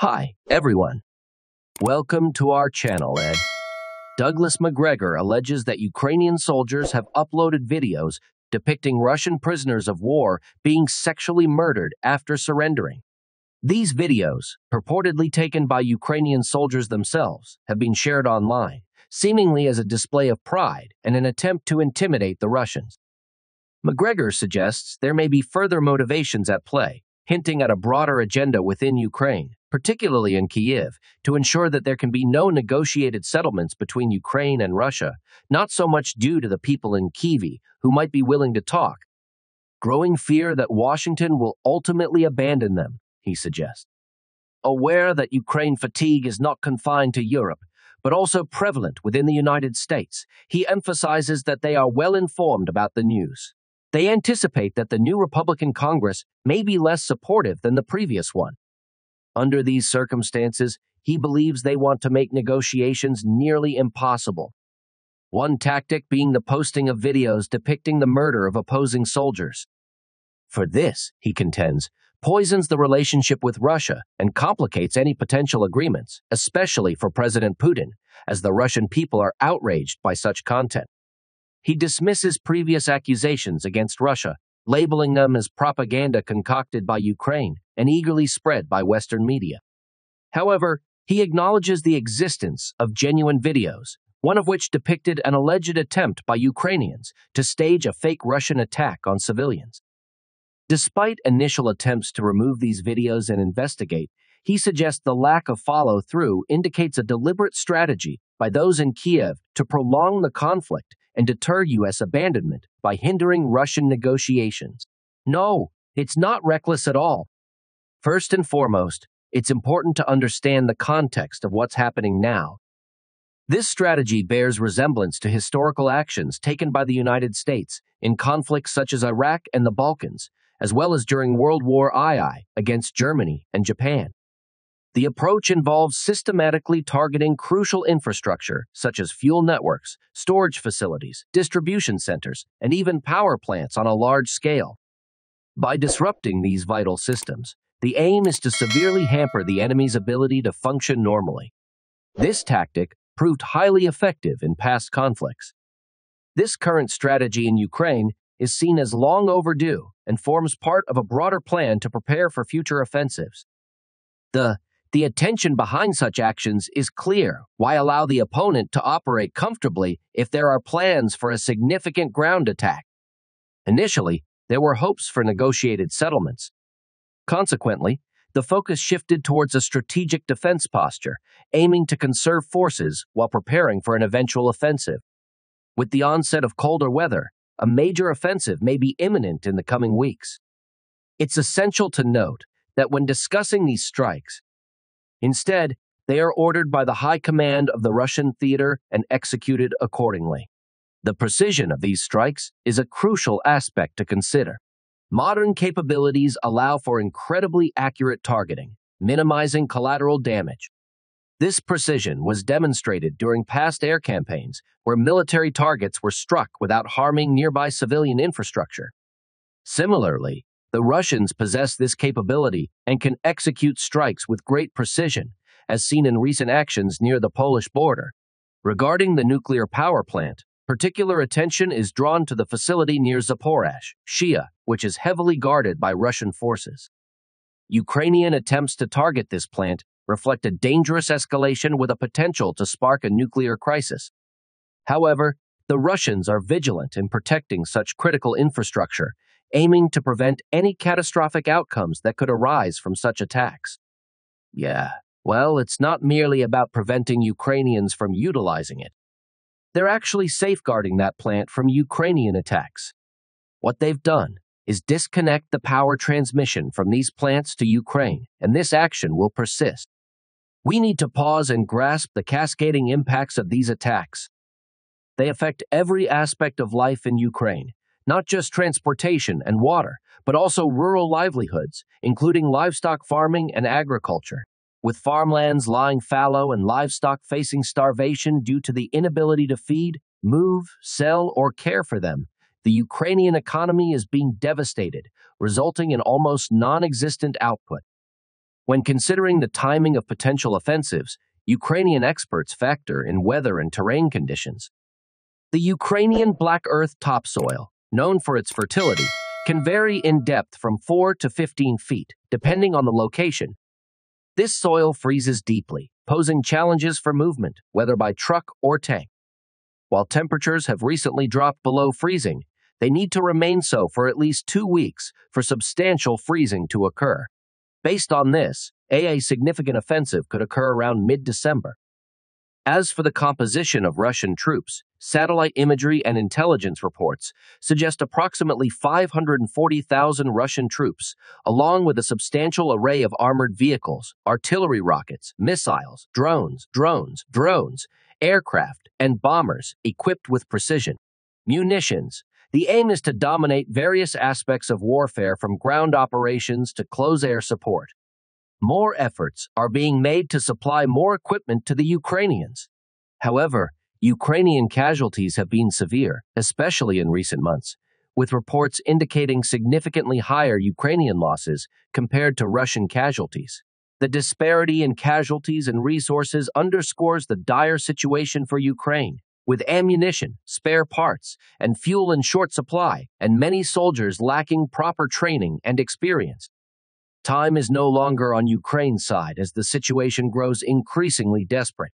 Hi, everyone. Welcome to our channel, Ed. Douglas Macgregor alleges that Ukrainian soldiers have uploaded videos depicting Russian prisoners of war being sexually murdered after surrendering. These videos, purportedly taken by Ukrainian soldiers themselves, have been shared online, seemingly as a display of pride and an attempt to intimidate the Russians. Macgregor suggests there may be further motivations at play, hinting at a broader agenda within Ukraine, particularly in Kiev, to ensure that there can be no negotiated settlements between Ukraine and Russia, not so much due to the people in Kiev who might be willing to talk. Growing fear that Washington will ultimately abandon them, he suggests. Aware that Ukraine fatigue is not confined to Europe, but also prevalent within the United States, he emphasizes that they are well informed about the news. They anticipate that the new Republican Congress may be less supportive than the previous one. Under these circumstances, he believes they want to make negotiations nearly impossible. One tactic being the posting of videos depicting the murder of opposing soldiers. For this, he contends, poisons the relationship with Russia and complicates any potential agreements, especially for President Putin, as the Russian people are outraged by such content. He dismisses previous accusations against Russia, labeling them as propaganda concocted by Ukraine and eagerly spread by Western media. However, he acknowledges the existence of genuine videos, one of which depicted an alleged attempt by Ukrainians to stage a fake Russian attack on civilians. Despite initial attempts to remove these videos and investigate, he suggests the lack of follow through indicates a deliberate strategy by those in Kiev to prolong the conflict and deter U.S. abandonment by hindering Russian negotiations. No, it's not reckless at all. First and foremost, it's important to understand the context of what's happening now. This strategy bears resemblance to historical actions taken by the United States in conflicts such as Iraq and the Balkans, as well as during World War II against Germany and Japan. The approach involves systematically targeting crucial infrastructure such as fuel networks, storage facilities, distribution centers, and even power plants on a large scale. By disrupting these vital systems, the aim is to severely hamper the enemy's ability to function normally. This tactic proved highly effective in past conflicts. This current strategy in Ukraine is seen as long overdue and forms part of a broader plan to prepare for future offensives. The the attention behind such actions is clear. Why allow the opponent to operate comfortably if there are plans for a significant ground attack? Initially, there were hopes for negotiated settlements. Consequently, the focus shifted towards a strategic defense posture, aiming to conserve forces while preparing for an eventual offensive. With the onset of colder weather, a major offensive may be imminent in the coming weeks. It's essential to note that when discussing these strikes, Instead, they are ordered by the high command of the Russian theater and executed accordingly. The precision of these strikes is a crucial aspect to consider. Modern capabilities allow for incredibly accurate targeting, minimizing collateral damage. This precision was demonstrated during past air campaigns where military targets were struck without harming nearby civilian infrastructure. Similarly, the Russians possess this capability and can execute strikes with great precision, as seen in recent actions near the Polish border. Regarding the nuclear power plant, particular attention is drawn to the facility near Zaporizhzhia, which is heavily guarded by Russian forces. Ukrainian attempts to target this plant reflect a dangerous escalation with a potential to spark a nuclear crisis. However, the Russians are vigilant in protecting such critical infrastructure aiming to prevent any catastrophic outcomes that could arise from such attacks. Yeah, well, it's not merely about preventing Ukrainians from utilizing it. They're actually safeguarding that plant from Ukrainian attacks. What they've done is disconnect the power transmission from these plants to Ukraine, and this action will persist. We need to pause and grasp the cascading impacts of these attacks. They affect every aspect of life in Ukraine, not just transportation and water, but also rural livelihoods, including livestock farming and agriculture. With farmlands lying fallow and livestock facing starvation due to the inability to feed, move, sell, or care for them, the Ukrainian economy is being devastated, resulting in almost non existent output. When considering the timing of potential offensives, Ukrainian experts factor in weather and terrain conditions. The Ukrainian black earth topsoil, known for its fertility, can vary in depth from 4 to 15 feet, depending on the location. This soil freezes deeply, posing challenges for movement, whether by truck or tank. While temperatures have recently dropped below freezing, they need to remain so for at least two weeks for substantial freezing to occur. Based on this, a significant offensive could occur around mid December. As for the composition of Russian troops, satellite imagery and intelligence reports suggest approximately 540,000 Russian troops, along with a substantial array of armored vehicles, artillery rockets, missiles, drones, drones, drones, aircraft, and bombers equipped with precision. Munitions. The aim is to dominate various aspects of warfare from ground operations to close air support more efforts are being made to supply more equipment to the Ukrainians. However, Ukrainian casualties have been severe, especially in recent months, with reports indicating significantly higher Ukrainian losses compared to Russian casualties. The disparity in casualties and resources underscores the dire situation for Ukraine, with ammunition, spare parts, and fuel in short supply, and many soldiers lacking proper training and experience. Time is no longer on Ukraine's side as the situation grows increasingly desperate.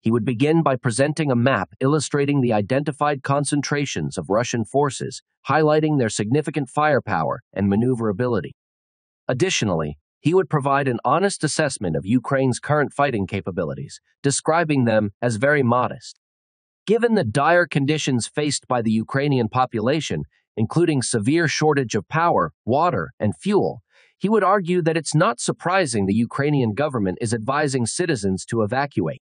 He would begin by presenting a map illustrating the identified concentrations of Russian forces, highlighting their significant firepower and maneuverability. Additionally, he would provide an honest assessment of Ukraine's current fighting capabilities, describing them as very modest. Given the dire conditions faced by the Ukrainian population, including severe shortage of power, water, and fuel, he would argue that it's not surprising the Ukrainian government is advising citizens to evacuate.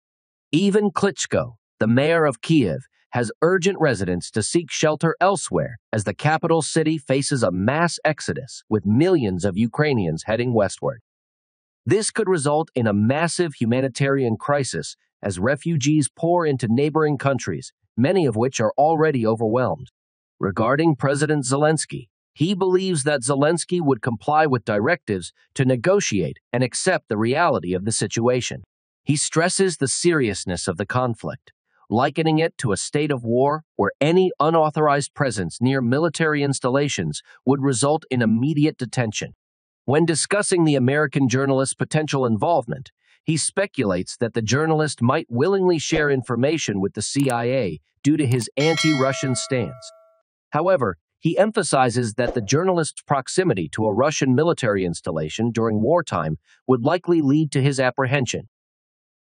Even Klitschko, the mayor of Kiev, has urgent residents to seek shelter elsewhere as the capital city faces a mass exodus with millions of Ukrainians heading westward. This could result in a massive humanitarian crisis as refugees pour into neighboring countries, many of which are already overwhelmed. Regarding President Zelensky, he believes that Zelensky would comply with directives to negotiate and accept the reality of the situation. He stresses the seriousness of the conflict, likening it to a state of war where any unauthorized presence near military installations would result in immediate detention. When discussing the American journalist's potential involvement, he speculates that the journalist might willingly share information with the CIA due to his anti Russian stance. However, he emphasizes that the journalist's proximity to a Russian military installation during wartime would likely lead to his apprehension.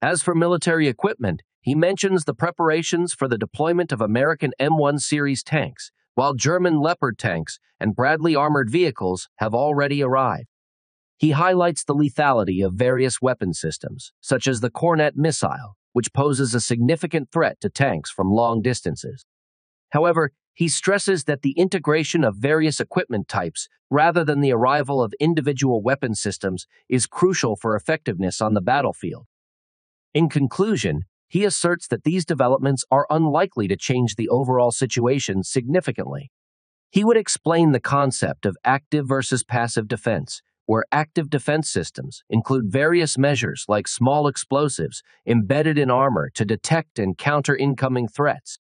As for military equipment, he mentions the preparations for the deployment of American M1 series tanks, while German Leopard tanks and Bradley armored vehicles have already arrived. He highlights the lethality of various weapon systems, such as the Kornet missile, which poses a significant threat to tanks from long distances. However, he stresses that the integration of various equipment types, rather than the arrival of individual weapon systems, is crucial for effectiveness on the battlefield. In conclusion, he asserts that these developments are unlikely to change the overall situation significantly. He would explain the concept of active versus passive defense, where active defense systems include various measures like small explosives embedded in armor to detect and counter incoming threats.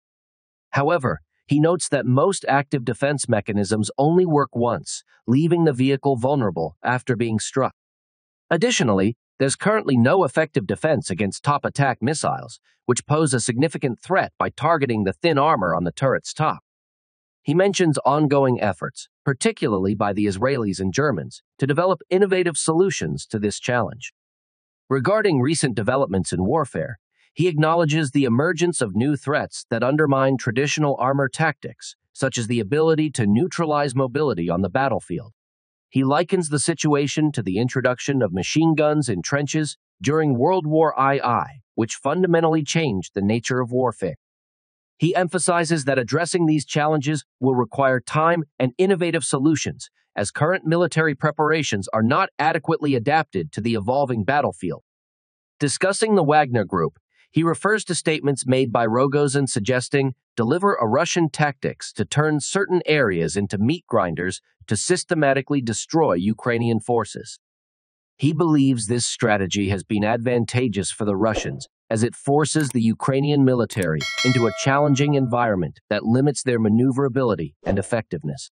However, he notes that most active defense mechanisms only work once, leaving the vehicle vulnerable after being struck. Additionally, there's currently no effective defense against top attack missiles, which pose a significant threat by targeting the thin armor on the turret's top. He mentions ongoing efforts, particularly by the Israelis and Germans, to develop innovative solutions to this challenge. Regarding recent developments in warfare, he acknowledges the emergence of new threats that undermine traditional armor tactics, such as the ability to neutralize mobility on the battlefield. He likens the situation to the introduction of machine guns in trenches during World War II, which fundamentally changed the nature of warfare. He emphasizes that addressing these challenges will require time and innovative solutions, as current military preparations are not adequately adapted to the evolving battlefield. Discussing the Wagner Group, he refers to statements made by Rogozin suggesting deliver a Russian tactics to turn certain areas into meat grinders to systematically destroy Ukrainian forces. He believes this strategy has been advantageous for the Russians as it forces the Ukrainian military into a challenging environment that limits their maneuverability and effectiveness.